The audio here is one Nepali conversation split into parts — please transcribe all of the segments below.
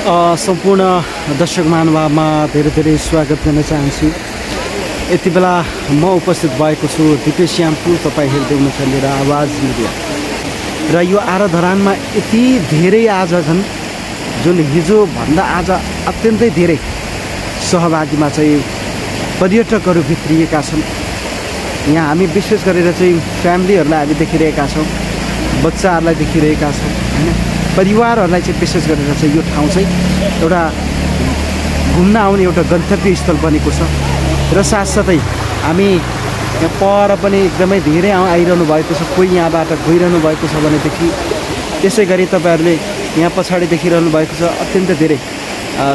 सम्पूर्ण दर्शक महानुभावमा धेरै धेरै स्वागत गर्न चाहन्छु। यति बेला म उपस्थित भएको छु दिपेश श्यामपुर तपाईँ हेर्दै हुनुहुन्छ मेरो आवाज मिडिया। र यो आराधरानमा यति धेरै आज झन् जुन हिजोभन्दा आज अत्यन्तै धेरै सहभागीमा चाहिँ पर्यटकहरू भित्रिएका छन्। यहाँ हामी विशेष गरेर चाहिँ फ्यामिलीहरूलाई हामी देखिरहेका छौँ बच्चाहरूलाई देखिरहेका छौँ होइन? परिवारहरूलाई चाहिँ विशेष गरेर चाहिँ यो ठाउँ चाहिँ एउटा घुम्न आउने एउटा गन्तव्य स्थल बनेको छ। र साथसाथै हामी यहाँ पर पनि एकदमै धेरै आइरहनु भएको छ कोही यहाँबाट गइरहनु भएको छ भनेदेखि। त्यसै गरी तपाईँहरूले यहाँ पछाडि देखिरहनु भएको छ अत्यन्त धेरै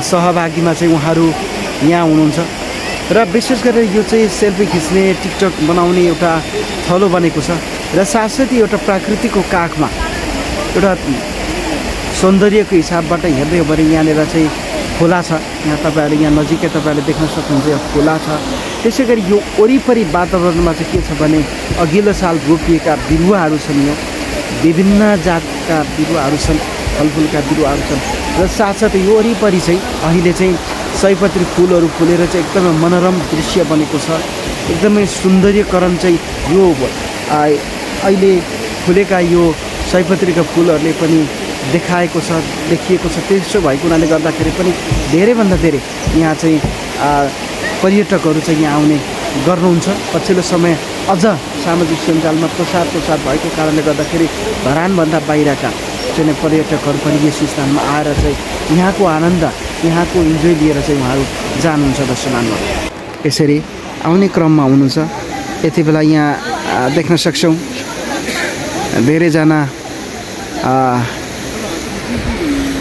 सहभागीमा चाहिँ उहाँहरू यहाँ हुनुहुन्छ। र विशेष गरेर यो चाहिँ सेल्फी खिच्ने टिकटक बनाउने एउटा थलो बनेको छ। र साथसाथै एउटा प्राकृतिकको काखमा एउटा सौन्दर्यको हिसाबबाट हेर्दै हो भने यहाँनिर चाहिँ खोला छ। यहाँ तपाईँहरूले यहाँ नजिकै तपाईँहरूले देख्न सक्नुहुन्छ यो खोला छ। त्यसै गरी यो वरिपरि वातावरणमा चाहिँ के छ भने अघिल्लो साल रोपिएका बिरुवाहरू छन् यो। विभिन्न जातका बिरुवाहरू छन् फलफुलका बिरुवाहरू छन्। र साथसाथै यो वरिपरि चाहिँ अहिले चाहिँ सयपत्री फुलहरू फुलेर चाहिँ एकदमै मनोरम दृश्य बनेको छ। एकदमै सौन्दर्यकरण चाहिँ यो अहिले फुलेका यो सयपत्रीका फुलहरूले पनि देखाएको छ देखिएको छ। त्यसो भएको हुनाले गर्दाखेरि पनि धेरैभन्दा धेरै यहाँ चाहिँ पर्यटकहरू चाहिँ यहाँ आउने गर्नुहुन्छ। पछिल्लो समय अझ सामाजिक सञ्जालमा प्रसार प्रसार भएको कारणले गर्दाखेरि धरानभन्दा बाहिरका चाहिँ पर्यटकहरू पनि यस स्थानमा आएर चाहिँ यहाँको आनन्द यहाँको इन्जोय लिएर चाहिँ उहाँहरू जानुहुन्छ दर्शनमा यसरी आउने क्रममा हुनुहुन्छ। यति बेला यहाँ देख्न सक्छौँ। धेरैजना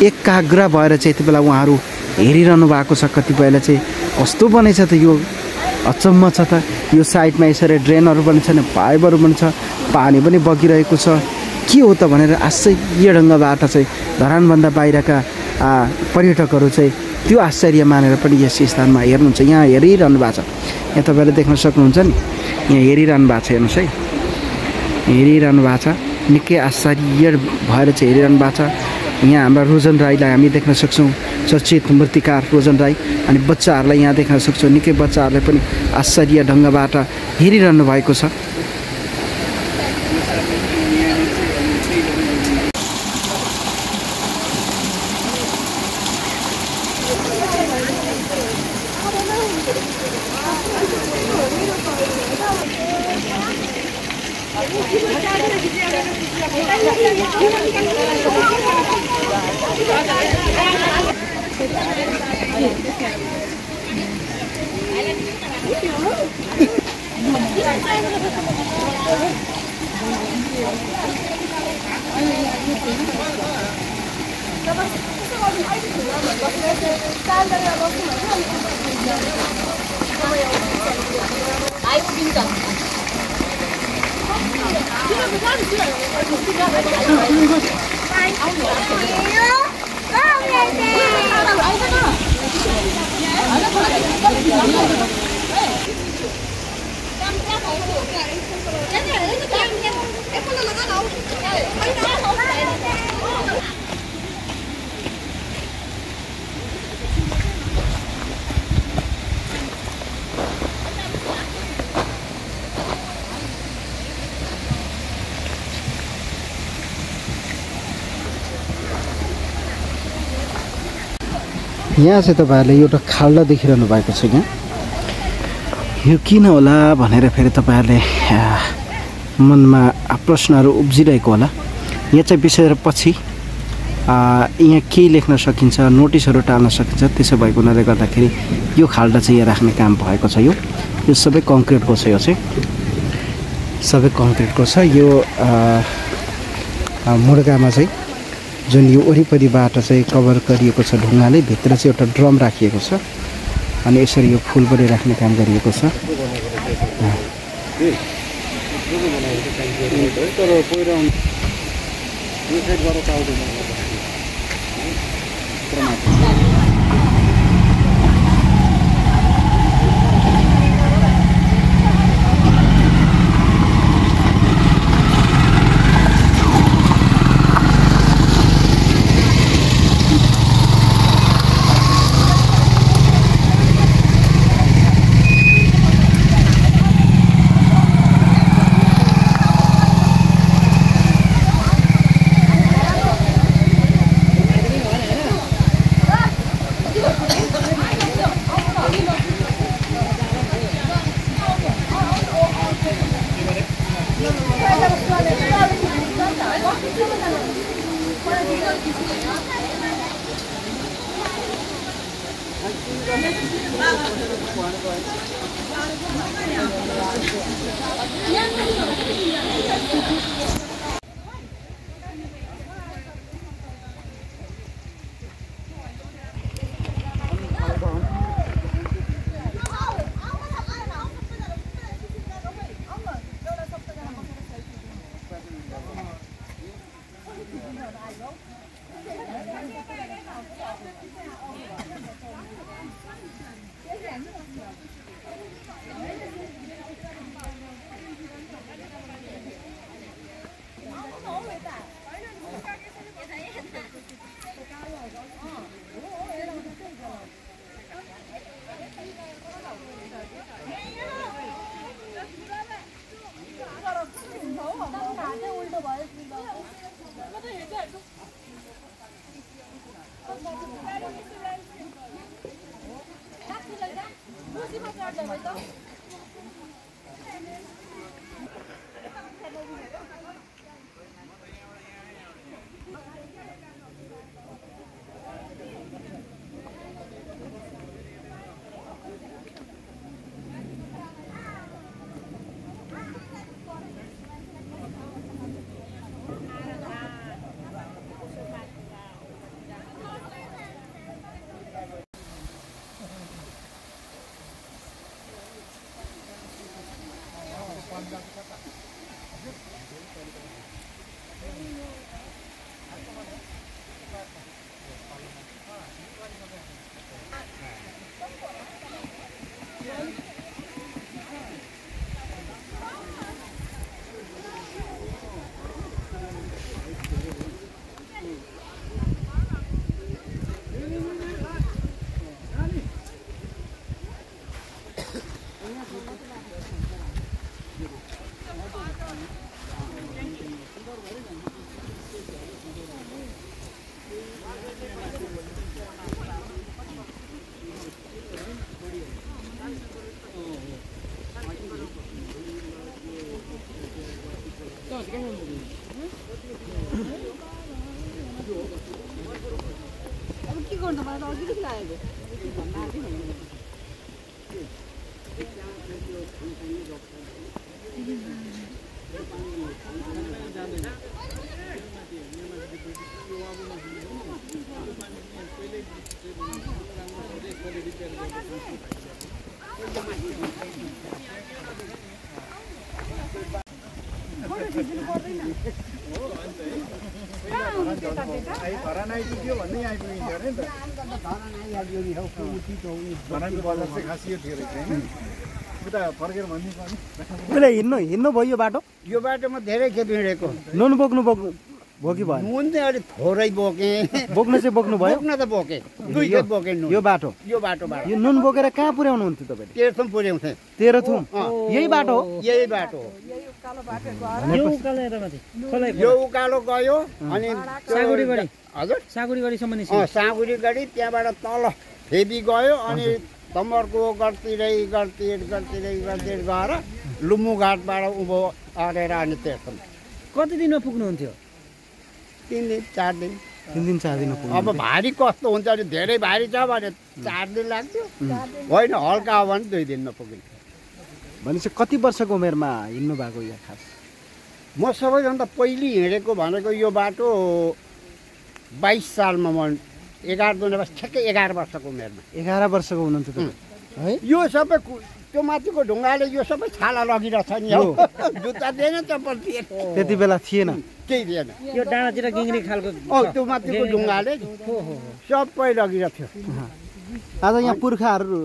एकाग्र भएर चाहिँ यति बेला उहाँहरू हेरिरहनु भएको छ कतिपयलाई चाहिँ कस्तो बनेछ त यो अचम्म छ त। यो साइडमा यसरी ड्रेनहरू पनि छन् पाइपहरू पनि छ पानी पनि बगिरहेको छ। के हो त भनेर आश्चर्य ढङ्गबाट चाहिँ धरानभन्दा बाहिरका पर्यटकहरू चाहिँ त्यो आश्चर्य मानेर पनि यस स्थानमा हेर्नुहुन्छ। यहाँ हेरिरहनु भएको छ। यहाँ तपाईँहरूले देख्न सक्नुहुन्छ नि। यहाँ हेरिरहनु भएको छ हेर्नुहोस् है। हेरिरहनु भएको छ। निकै आश्चर्य भएर चाहिँ हेरिरहनु भएको छ। यहाँ हाम्रा रोजन राईलाई हामी देख्न सक्छौँ। चर्चित मूर्तिकार रोजन राई अनि बच्चाहरूलाई यहाँ देख्न सक्छौँ। निकै बच्चाहरूलाई पनि आश्चर्य ढङ्गबाट हेरिरहनु भएको छ। Ai cũng tin rằng Hãy subscribe cho kênh Ghiền Mì Gõ Để không bỏ lỡ những video hấp dẫn यहाँ चाहिँ तपाईँहरूले एउटा खाल्डा देखिरहनु भएको छ यहाँ यो किन होला भनेर फेरि तपाईँहरूले मनमा प्रश्नहरू उब्जिरहेको होला। यहाँ चाहिँ गरेर पछि यहाँ केही लेख्न सकिन्छ नोटिसहरू टाल्न सकिन्छ त्यसो भएको हुनाले गर्दाखेरि यो खाल्डा चाहिँ यहाँ राख्ने काम भएको छ यो। यो सबै कङ्क्रिटको छ यो चाहिँ। सबै कङ्क्रिटको छ। यो मुर्गामा चाहिँ जुन यो वरिपरिबाट चाहिँ कभर गरिएको छ ढुङ्गाले भित्र चाहिँ एउटा ड्रम राखिएको छ। अनि यसरी यो फुल पनि राख्ने काम गरिएको छ। तर अब आइपुग्यो भन्दै आइपुगिन्छ अरे नि त धरानको बजार चाहिँ खास यो थियो रहेछ होइन उता फर्केर भनिदिनु पर्ने उसले हिँड्नु हिँड्नु भयो यो बाटो? यो बाटोमा धेरै खेप हिँडेको। नुन बोक्नु बोक्नु भयो कि भएन। नुन चाहिँ अलिक थोरै बोकेँ। बोक्नु चाहिँ बोक्नु भयो बोक्न त बोकेँ। दुई खेप बोकेँ नुन। यो बाटो। यो बाटोबाट यो नुन बोकेर कहाँ पुर्याउनु हुन्थ्यो तपाईँले तेह्रसम्म पुर्याउँथे तेह्रथुम। यही बाटो हो? यही बाटो हो। यो उकालो गयो अनि सागुडीगढी। हजुर? सागुडीगढीसम्म निस्क्यो। अँ साँगुरी गढी त्यहाँबाट तल फेबी गयो अनि तम्बरको गर्तिरै गर्तिर गर्तिरै गर्तिर गएर लुम्बु घाटबाट उँभो अडेर अनि तेह्रसम्म कति दिनमा पुग्नुहुन्थ्यो? तिन दिन चार दिन। तिन दिन चार दिन अब भारी कस्तो हुन्छ अनि धेरै भारी छ भने चार दिन लाग्थ्यो। होइन हल्का हो भने दुई दिनमा पुगिन्छ भनेपछि कति वर्षको उमेरमा हिँड्नु भएको यहाँ खास? म सबैभन्दा पहिली हिँडेको भनेको यो बाटो बाइस सालमा म एघार दुई ठ्याक्कै एघार वर्षको उमेरमा। एघार वर्षको तपाईँ है? यो सबै त्यो माथिको ढुङ्गाले यो सबै छाला लगिरहेछ नि हौ। जुत्ता दिएन चप्पल दिएन। त्यति बेला थिएन। केही दिएन। यो डाँडातिर गिङ्री खालको औ त्यो माथिको ढुङ्गाले हो हो हो। सबै लगिरहेको थियो आज यहाँ पुर्खाहरू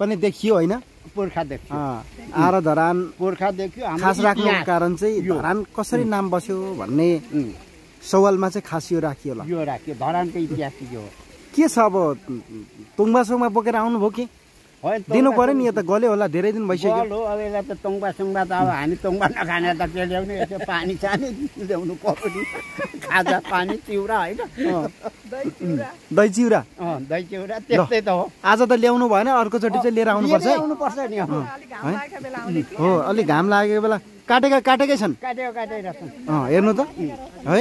पनि देखियो होइन? पुर्खा देख्यो। अँ, आएर धरान पुर्खा देख्यो। खास राख्नुको इतिहास। कारण चाहिँ। धरान कसरी नाम बस्यो भन्ने सवालमा चाहिँ खास यो राखियो होला यो राख्यो। धरानको इतिहास यो हो। के छ अब? तुङबा सुङबा बोकेर आउनुभयो कि? दिनु पऱ्यो नि यो त गल्यो होला धेरै दिन भइसक्यो। हो अब यसलाई त तोङ्बा सुङ्बा त अब हामी तोङ्बा नखाने त के ल्याउने यसो पानी सानी ल्याउनु पऱ्यो नि खाजा पानी चिउरा होइन? दही चिउरा। अँ दही चिउरा त्यस्तै त हो। आज त ल्याउनु भएन अर्कोचोटि चाहिँ लिएर आउनुपर्छ है। आउनुपर्छ नि अब अलिक घाम लागेको बेला आउने थियो हो अलिक घाम लागेको बेला। काटेका काटेकै छन्? काटेको काटेर छन् अँ हेर्नु त। है?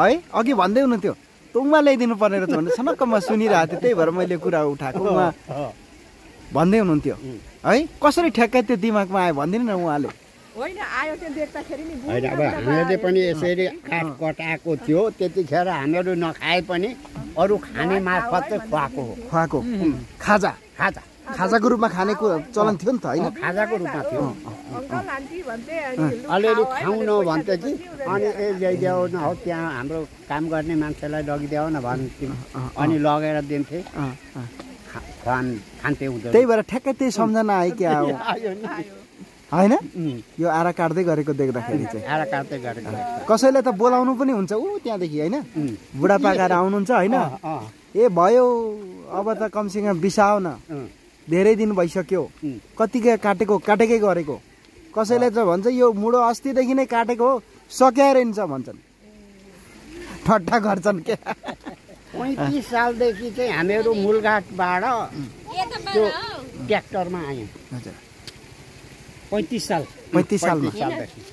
है? अघि भन्दै हुनुहुन्थ्यो। तुङमा ल्याइदिनु पर्ने रहेछ भने छनक्क म सुनिरहेको थिएँ त्यही भएर मैले कुरा उठाएको। उहाँ। भन्दै हुनुहुन्थ्यो। है कसरी ठ्याक्कै त्यो दिमागमा आयो भनिदिनु न उहाँले। होइन अब हामीले पनि यसरी काठ कटाएको थियो त्यतिखेर हामीहरू नखाए पनि अरू खाने मार्फत चाहिँ खुवाएको हो। खुवाएको खाजा। खाजा। खाजाको रूपमा खाने चलन थियो नि त होइन? खाजाको रूपमा थियो। अङ्कल आन्टी भन्थे अनि लु अलिअलि खाउँ न भन्थ्यो कि? हुँदैन। अनि ए ल्याइदेऊ न हौ त्यहाँ हाम्रो काम गर्ने मान्छेलाई लगिदेऊ न भन्थ्यौँ अनि लगेर दिन्थे। खान खान्थे हुँदो त्यही भएर ठ्याक्कै त्यही सम्झना आयो क्या हो आयो नि। होइन? यो आरा काट्दै गरेको देख्दाखेरि चाहिँ। आएर काट्दै गरेको। कसैलाई त बोलाउनु पनि हुन्छ। ऊ त्यहाँदेखि होइन? उम्, बुढापाकाएर आउनुहुन्छ होइन? ए भयो। अब त कमसेकम बिसाओ न धेरै दिन भइसक्यो। कतिकै काटेको काटेकै गरेको। कसैले त भन्छ यो मुडो अस्तिदेखि नै काटेको हो सक्याएर हिँड्छ भन्छन्। ठट्टा गर्छन् के पैँतिस सालदेखि चाहिँ हामीहरू मूलघाटबाट त्यो ट्र्याक्टरमा आयौँ। हजुर। पैँतिस साल। पैँतिस सालमा।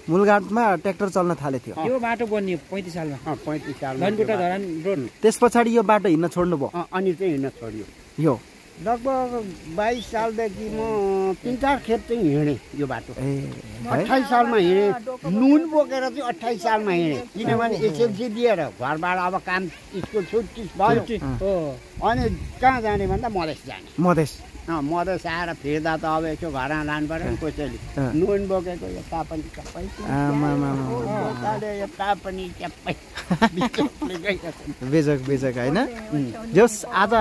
मूलघाटमा ट्र्याक्टर चल्न थालेको थियो यो बाटो बनियो पैँतिस सालमा। अँ, पैँतिस सालमा धनकुटा धरान रोड। त्यस पछाडि यो बाटो हिँड्न छोड्नुभयो अँ, अनि चाहिँ हिँड्न छोड्यो। यो। लगभग बाइस सालदेखि म तिन चार खेप चाहिँ हिँडेँ यो बाटो। अठाइस सालमा हिँडेँ। नुन बोकेर चाहिँ अठाइस सालमा हिँडेँ। किनभने एसएलसी दिएर घरबाट अब काम स्कुल छुट्टी भयो। हो। अनि कहाँ जाने भन्दा मधेस जाने। मधेस। अँ मधेस आएर फिर्दा त अब यसो घरमा लानु पऱ्यो नि कसैले। नुन बोकेको यता पनि। बोकाले यता पनि। बेचक बेचक होइन? जस आज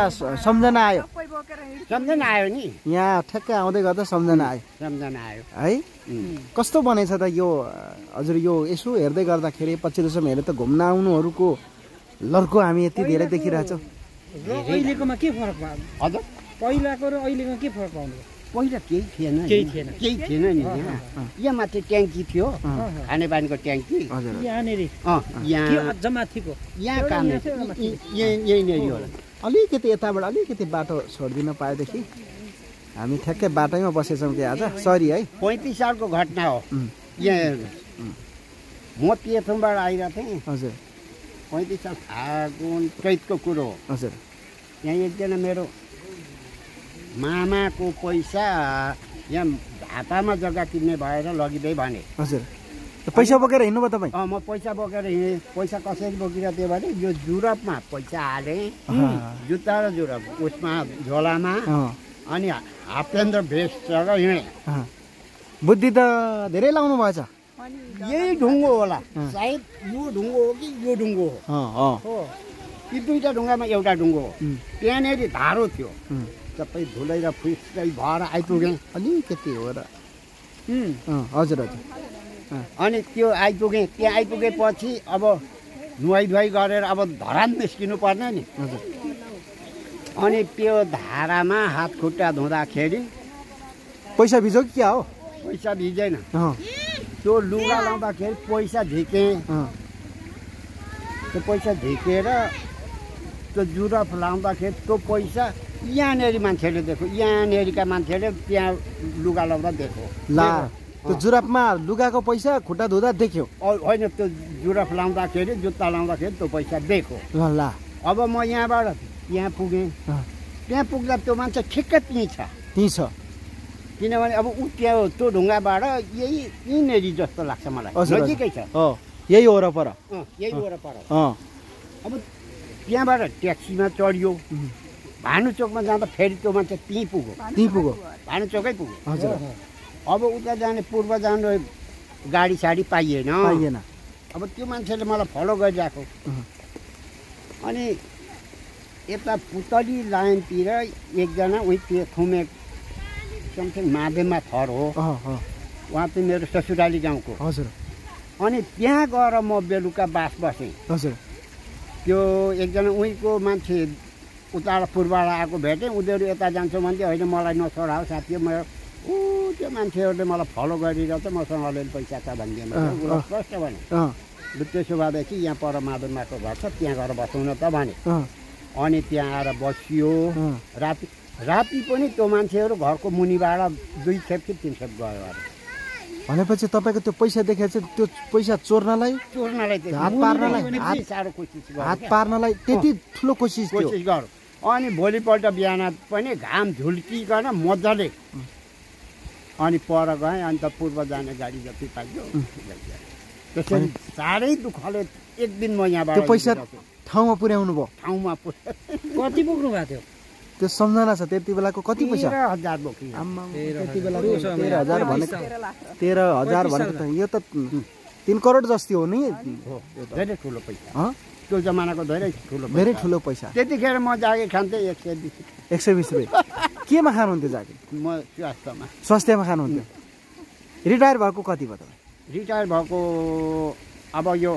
सम्झना आयो। सबै सम्झना आयो नि। यहाँ ठ्याक्कै आउँदै गर्दा सम्झना आयो। सम्झना आयो। है? कस्तो बनेछ त यो हजुर यो यसो हेर्दै गर्दाखेरि पछिल्लो समय हेरेर त घुम्न आउनुहरूको लर्को हामी यति धेरै देखिरहेछौँ। अहिलेकोमा के फरक भयो? हजुर। पहिलाको र अहिलेको के फरक पाउनु? पहिला केही थिएन नि। केही थिएन। केही थिएन नि। यहाँ माथि ट्याङ्की थियो। खानेपानीको ट्याङ्की। यहाँनिर। यहाँ यहाँ काम यहीँ यहीँनिर होला। अलिकति यताबाट अलिकति बाटो छोडिदिन पाएदेखि हामी ठ्याक्कै बाटैमा बसेछौँ कि आज। सरी है। पैँतिस सालको घटना हो। यहाँ म तेथुमबाट आइरहेको थिएँ। हजुर। पैँतिस साल फागुन चैतको कुरो हो। हजुर। यहाँ एकजना मेरो मामाको पैसा यहाँ झापामा जग्गा किन्ने भएर लगिँदै भने। हजुर। पैसा बोकेर हिँड्नुभयो तपाईँ? अँ म पैसा बोकेर हिँडेँ पैसा कसरी बोकिरहेको थिएँ भने यो जुरपमा पैसा हालेँ। जुत्ता र जुरप उसमा झोलामा अनि हाफ प्यान्ट र भेस्टसँग हिँडेँ। बुद्धि त धेरै लाउनु भएछ। यही ढुङ्गो होला। सायद यो ढुङ्गो हो कि यो ढुङ्गो हो? यी दुईवटा ढुङ्गामा एउटा ढुङ्गो हो। त्यहाँनिर धारो थियो। सबै धुलै र फुस्कै भएर आइपुगेँ। अलिकति हो र। हजुर हजुर। अनि त्यो आइपुगेँ त्यहाँ आइपुगेपछि अब नुहाइ धुवाइ गरेर अब धरान निस्किनु पर्ने नि। हजुर। अनि त्यो धारामा हात खुट्टा धुँदाखेरि पैसा भिजो कि क्या हो? पैसा भिजेन। त्यो लुगा लाउँदाखेरि पैसा झिकेँ। त्यो पैसा झिकेर त्यो जुरफ लाउँदाखेरि त्यो पैसा यहाँनिर मान्छेले देखो यहाँनिरका मान्छेले त्यहाँ लुगा लाउँदा देखो ला। त्यो जुराफमा लुगाको पैसा खुट्टा धुँदा देख्यो होइन त्यो जुरफ लाउँदाखेरि जुत्ता लाउँदाखेरि त्यो पैसा दिएको ल ला। अब म यहाँबाट त्यहाँ पुगेँ। त्यहाँ पुग्दा त्यो मान्छे ठिक्कै त्यहीँ छ। त्यहीँ छ। किनभने अब ऊ त्यहाँ त्यो ढुङ्गाबाट यही यहीँनिर जस्तो लाग्छ मलाई। नजिकै छ। यही हो र पर अँ, यही वरपर अब त्यहाँबाट ट्याक्सीमा चढियो। भानुचोकमा जाँदा फेरि त्यो मान्छे त्यहीँ पुग्यो। त्यहीँ पुग्यो। भानुचोकै पुग्यो। हजुर। अब उता जाने पूर्व जाने गाडी साडी पाइएन। पाइएन। अब त्यो मान्छेले मलाई फलो गरिरहेको। अनि यता पुतली लाइनतिर एकजना उही त्यो थुमे समथिङ माधेमा थर हो। उहाँ चाहिँ मेरो ससुराली गाउँको। हजुर। अनि त्यहाँ गएर म बेलुका बास बसेँ। हजुर। त्यो एकजना उहीँको मान्छे उता पूर्वबाट आएको भेटेँ। उनीहरू यता जान्छौँ भने चाहिँ होइन मलाई नछोडाओ साथी ऊ त्यो मान्छेहरूले मलाई फलो गरिरहेको छ मसँग अलिअलि पैसा छ भनिदिनु उसलाई। प्रश्न भने। लु त्यसो भएदेखि यहाँ पर माधवमाको घर छ त्यहाँ गएर बसौँ न त भने। अनि त्यहाँ आएर बसियो। राति राति पनि त्यो मान्छेहरू घरको मुनिबाट दुई खेप कि तिन खेप गयो अरे। भनेपछि तपाईँको त्यो पैसा देखेर चाहिँ त्यो पैसा चोर्नलाई चोर्नलाई हात पार्नलाई, साह्रो कोसिस हात। पार्नलाई त्यति ठुलो कोसिस कोसिस गर अनि भोलिपल्ट बिहान पनि घाम झुल्किकन मजाले अनि पर गएँ अनि त पूर्व जाने गाडी जति पाइयो त्यसरी साह्रै दुःखले एक दिन म यहाँबाट त्यो पैसा ठाउँमा पुर्याउनु भयो? ठाउँमा कति पुग्नु भएको थियो? त्यो सम्झना छ त्यति बेलाको कति पैसा? तेह्र हजार भनेको तेह्र हजार भनेको त यो त तिन करोड जति हो नि। हो धेरै ठुलो पैसा। हँ? त्यो जमानाको धेरै ठुलो धेरै ठुलो पैसा। त्यतिखेर म जागिर खान्थेँ एक सय बिस एक सय बिस रुपियाँ। केमा खानुहुन्थ्यो जागिर म स्वास्थ्यमा। स्वास्थ्यमा खानुहुन्थ्यो। रिटायर भएको कति भयो तपाईँ? रिटायर भएको अब यो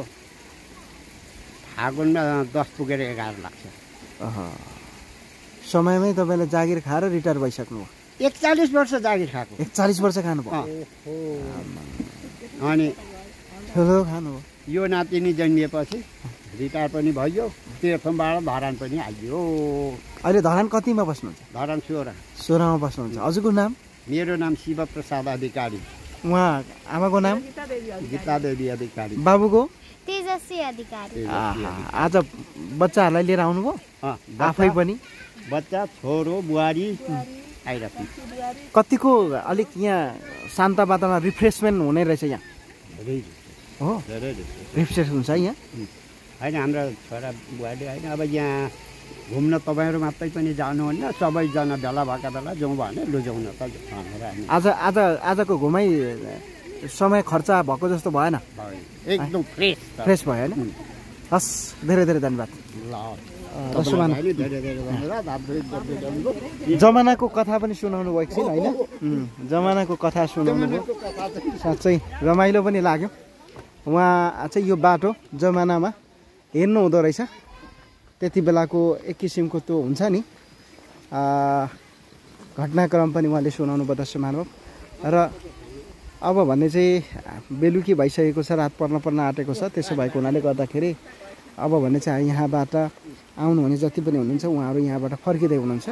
फागुनमा दस पुगेर एघार लाग्छ अह। समयमै तपाईँले जागिर खाएर रिटायर भइसक्नु एकचालिस वर्ष जागिर खाएको। एकचालिस वर्ष खानुभयो। अनि ठुलो खानुभयो। यो नातिनी जन्मिएपछि रिटायर पनि भइयो तीर्थमबाट धरान पनि आइयो। अहिले धरान कतिमा बस्नुहुन्छ? धरान सोह्र सोह्रमा बस्नुहुन्छ। हजुरको नाम? मेरो नाम शिवप्रसाद अधिकारी। उहाँ आमाको नाम? गीता देवी अधिकारी। बाबुको? तेजस्वी अधिकारी। आज बच्चाहरूलाई लिएर आउनुभयो? आफै बच्चा- पनि? बच्चा छोरो बुहारी आइरहेको कतिको अलिक यहाँ शान्त वातावरण रिफ्रेसमेन्ट हुने रहेछ यहाँ? हो। रिफ्रेस हुन्छ यहाँ? होइन हाम्रो छोरा बुहारी होइन अब यहाँ घुम्न तपाईँहरू मात्रै पनि जानुहुन्न सबैजना भेला भएका बेला जाउँ भने लुजाउँ न त आज आज आजको घुमाइ समय खर्च भएको जस्तो भएन। एकदम फ्रेस। फ्रेस भयो होइन हस् धेरै धेरै धन्यवाद। ल। जमानाको कथा पनि सुनाउनु भयो एकछिन होइन? जमानाको कथा सुनाउनु भयो साँच्चै रमाइलो पनि लाग्यो। उहाँ चाहिँ यो बाटो जमानामा हेर्नु हुँदो रहेछ। त्यति बेलाको एक किसिमको त्यो हुन्छ नि घटनाक्रम पनि उहाँले सुनाउनु दर्शक महानुभाव र अब भन्ने चाहिँ बेलुकी भइसकेको छ रात पर्न पर्न आँटेको छ। त्यसो भएको हुनाले गर्दाखेरि अब भने चाहिँ यहाँबाट आउनुहुने जति पनि हुनुहुन्छ उहाँहरू यहाँबाट फर्किँदै हुनुहुन्छ।